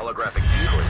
Holographic decoys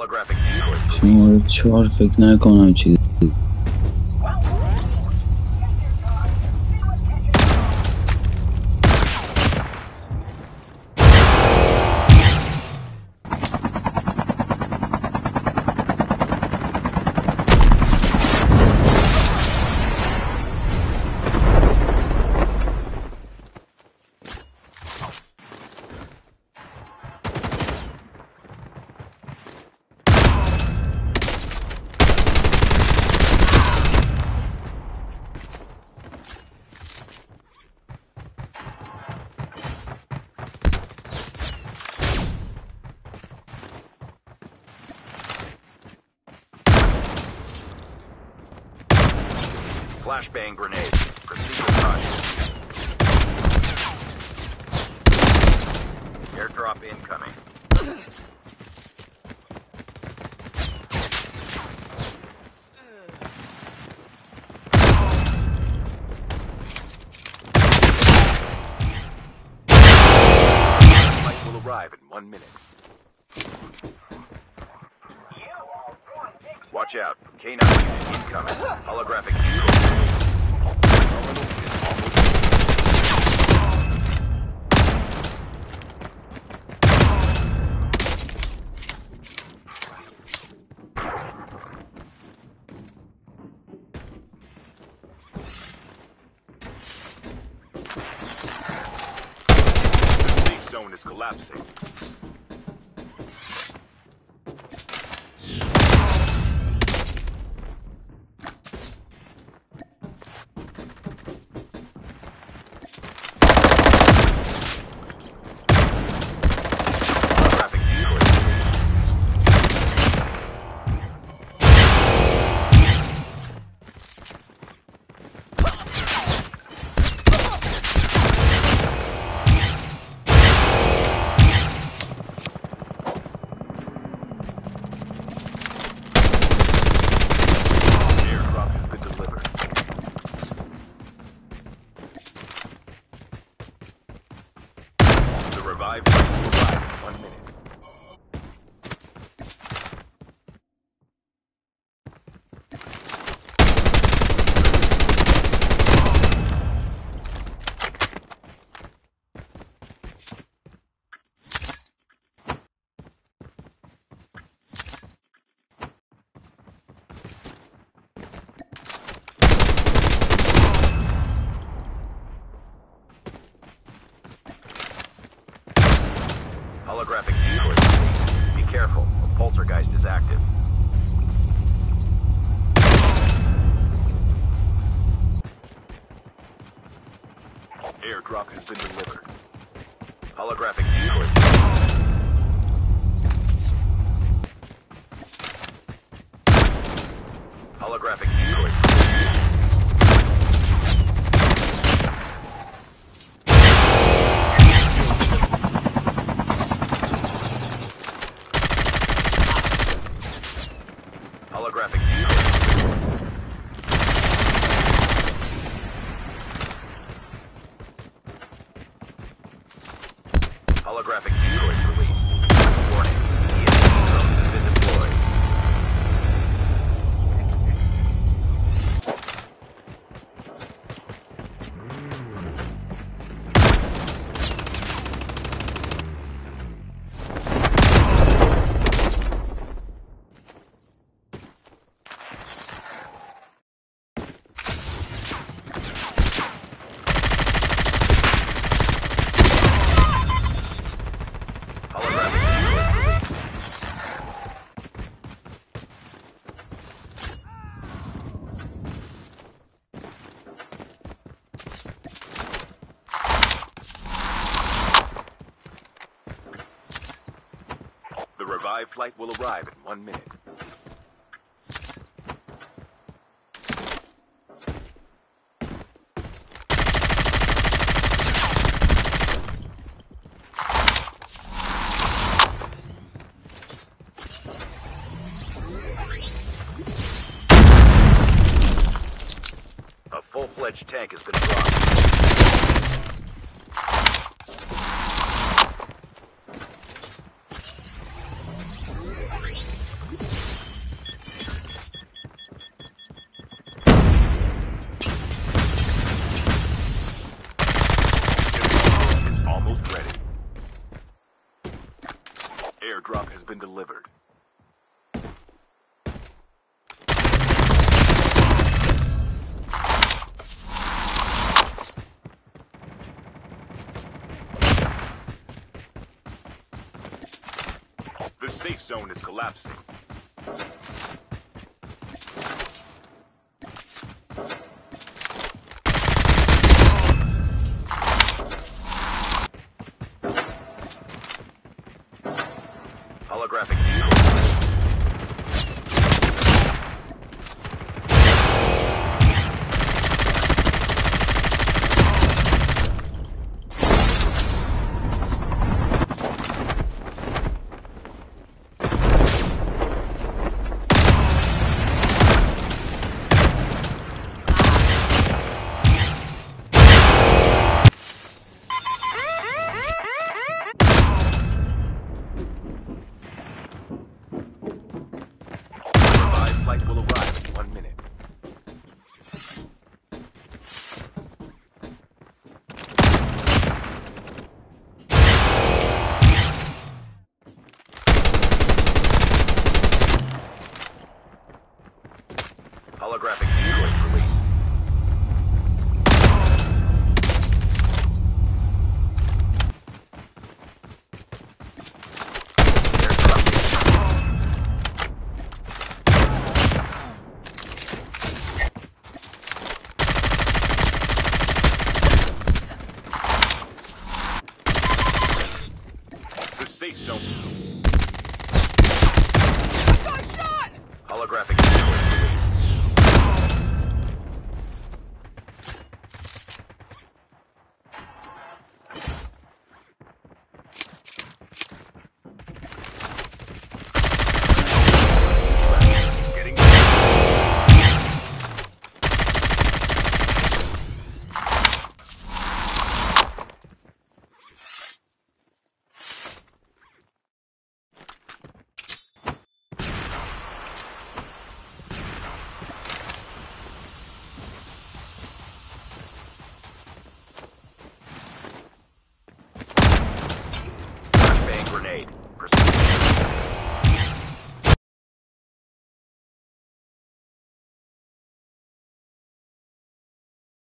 Holographic decoys released. شما چهار فکر نکنم چیزی Flashbang grenade. Proceed with caution. Airdrop incoming. Arrive in one minute. Watch out. K9 incoming. Holographic. Zone is collapsing. Holographic decoys. Be careful. A poltergeist is active. Airdrop has been delivered. Holographic decoys. Flight will arrive in one minute. A full-fledged tank has been dropped. Airdrop has been delivered. The safe zone is collapsing. Holographic Holographic decoys released. Safe zone.